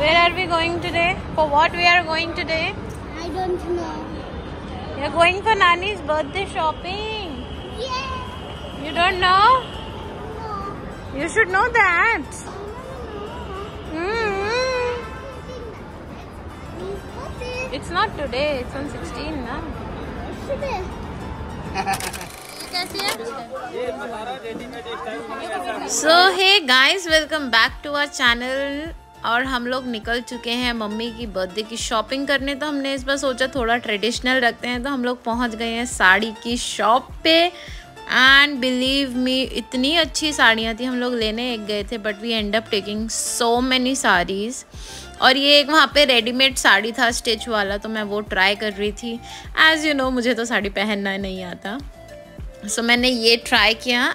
Where are we going today? For what we are going today? I don't know. You're going for Nani's birthday shopping? Yes. You don't know? No. You should know that. -hmm. It's not today, it's on 16 now. Today. so hey guys welcome back to our channel और हम लोग निकल चुके हैं mummy की birthday की shopping करने तो हमने इस बार सोचा थोड़ा ट्रेडिशनल रखते हैं। तो हम लोग पहुँच गए हैं साड़ी की शॉप पे। एंड बिलीव मी इतनी अच्छी साड़ियाँ थी हम लोग लेने एक गए थे but we end up taking so many saris और ये एक वहाँ पे रेडीमेड साड़ी था स्टिच वाला तो मैं वो ट्राई कर रही थी। एज़ यू नो मुझे तो साड़ी पहनना नहीं आता। सो so, मैंने ये ट्राई किया।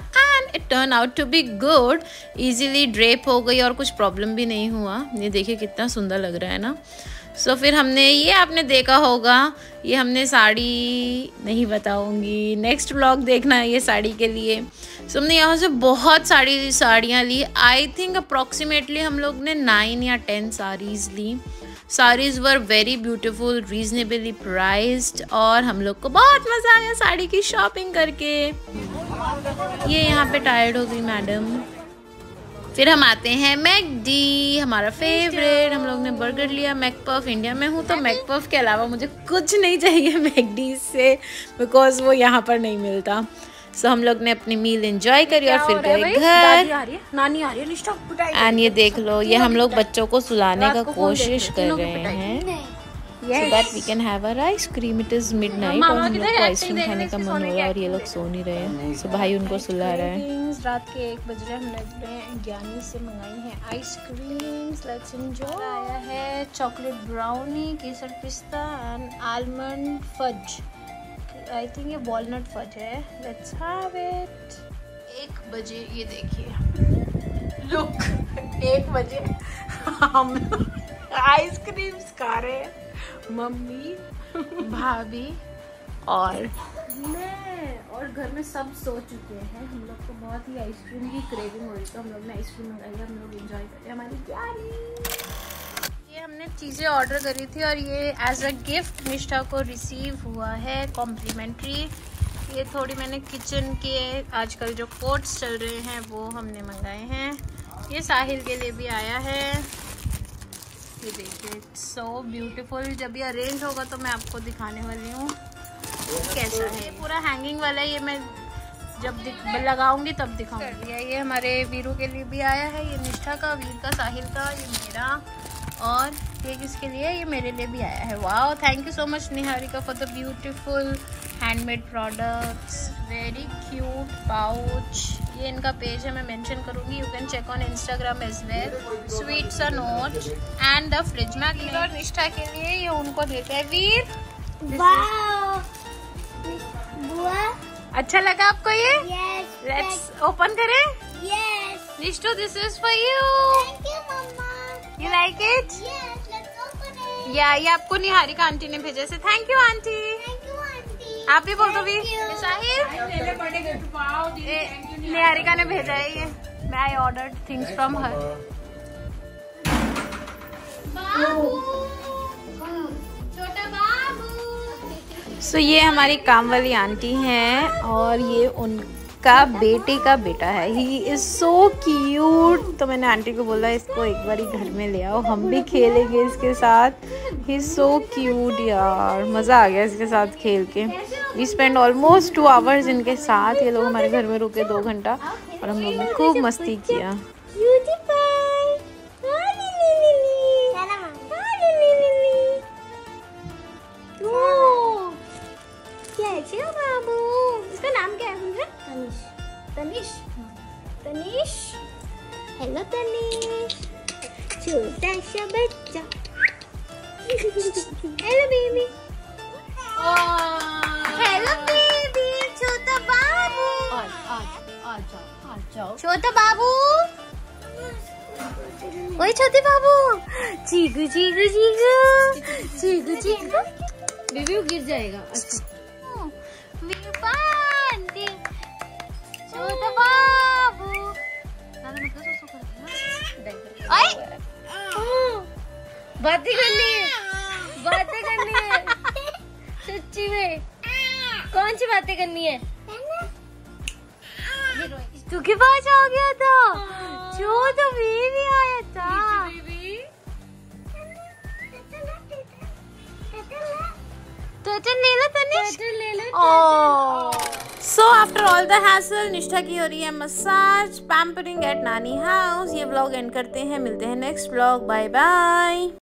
It turn out to be good easily drape हो गई और कुछ प्रॉब्लम भी नहीं हुआ। ये देखिए कितना सुंदर लग रहा है ना। सो so, फिर हमने ये आपने देखा होगा। ये हमने साड़ी नहीं बताऊँगी। नेक्स्ट ब्लॉग देखना है ये साड़ी के लिए। सो so, हमने यहाँ से बहुत साड़ी साड़ियाँ ली। आई थिंक अप्रॉक्सीमेटली हम लोग ने नाइन या ten saris Lee. Saris were very beautiful reasonably priced और हम लोग को बहुत मज़ा आया साड़ी की शॉपिंग करके। ये यहाँ पे टायर्ड हो गई मैडम फिर हम आते हैं मैकडी हमारा फेवरेट हम लोग ने बर्गर लिया मैकपफ इंडिया में हूँ तो मैकपफ के अलावा मुझे कुछ नहीं चाहिए मैकडी से बिकॉज़ वो यहाँ पर नहीं मिलता। सो so, हम लोग ने अपनी मील एंजॉय करी और फिर गए घर। नानी आ रही है? एंड ये देख लो ये हम लोग बच्चों को सुलाने का कोशिश कर रहे हैं। So that we can have uh ice cream it is midnight और हम लोग को आइसक्रीम खाने का मन हो रहा है और ये लोग सो नहीं रहे हैं। सो भाई उनको सुला रहा है। रात के एक बज रहे हम लोग ज्ञानी से मंगाई है आइसक्रीम लेट्स एंजॉय आया है chocolate brownie kesar pista and almond fudge I think ये वॉलनट फज है। लेट्स हैव इट एक बजे ये देखिए। लुक एक बजे हम आइसक्रीम खा रहे हैं। मम्मी भाभी और मैं और घर में सब सो चुके हैं। हम लोग को बहुत ही आइसक्रीम की क्रेविंग हो रही तो हम लोग ने आइसक्रीम मंगाई है हम लोग एंजॉय करते हैं। हमारी प्यारी ये हमने चीज़ें ऑर्डर करी थी और ये एज अ गिफ्ट निष्ठा को रिसीव हुआ है कॉम्प्लीमेंट्री ये थोड़ी मैंने किचन के आजकल जो कोट्स चल रहे हैं वो हमने मंगाए हैं। ये साहिल के लिए भी आया है। ये देखिए सो ब्यूटीफुल जब ये अरेंज होगा तो मैं आपको दिखाने वाली हूँ कैसा है। पूरा हैंगिंग वाला है, ये मैं जब लगाऊँगी तब दिखाऊँगी। ये हमारे वीरू के लिए भी आया है, ये निष्ठा का, वीर का, साहिल का, ये मेरा, और ये किसके लिए? ये मेरे लिए भी आया है। वाह thank you so much Niharika for the beautiful handmade products very cute pouch ये इनका पेज है मैं मेंशन करूँगी। You can check on Instagram as well sweets a note and the fridge magnet और निष्ठा के लिए ये उनको देते हैं। वीर बुआ। अच्छा लगा आपको ये? लेट्स ओपन करें। Yes Nishthu this is for you you like it yes let's open it या ये आपको निहारिका आंटी ने भेजा। से थैंक यू आंटी। आप भी बोल दो भी। निहारिका ने भेजा है ये। मैं I order things from her so so, so ये हमारी काम वाली आंटी हैं और ये उनका बेटे का बेटा है। ही इज़ सो क्यूट तो मैंने आंटी को बोला इसको एक बार घर में ले आओ हम भी खेलेंगे इसके साथ. ही इज़ सो क्यूट यार। मज़ा आ गया इसके साथ खेल के। We spend almost two hours इनके साथ। ये लोग हमारे घर में रुके दो घंटा और हम लोग ने खूब मस्ती किया। ब्यूटीफुल कैसे हो बाबू? इसका नाम क्या है समझे? तनिष। तनिष? तनिष? हेलो तनिष। छोटा सा बच्चा। हेलो बेबी हेलो बेबी छोटा बाबू। छोटा बाबू। ओए छोटे बाबू। चीगू चीगू चीगू। चीगू चीगू। बेबी गिर जाएगा। विपांडी छोटा बाबू ओए बातें करनी है बातें करनी है सच्ची में कौन सी बातें करनी है तू के पास आ गया था जो तो भी आया था तो अच्छा ले लो तनिष ले लो so after all the hassle Nishtha की हो रही है massage pampering at nani house ये ब्लॉग एंड करते हैं। मिलते हैं नेक्स्ट ब्लॉग बाय बाय